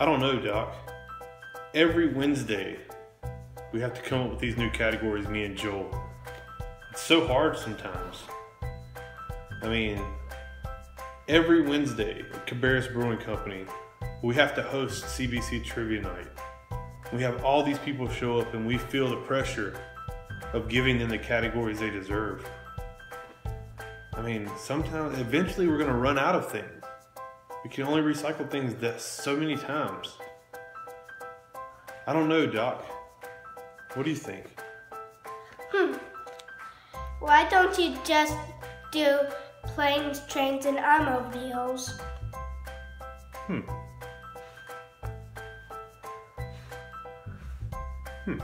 I don't know, Doc. Every Wednesday, we have to come up with these new categories, me and Joel. It's so hard sometimes. I mean, every Wednesday at Cabarrus Brewing Company, we have to host CBC Trivia Night. We have all these people show up and we feel the pressure of giving them the categories they deserve. I mean, sometimes, eventually, we're going to run out of things. We can only recycle things that so many times. I don't know, Doc. What do you think? Hmm. Why don't you just do planes, trains, and automobiles? Hmm. Hmm.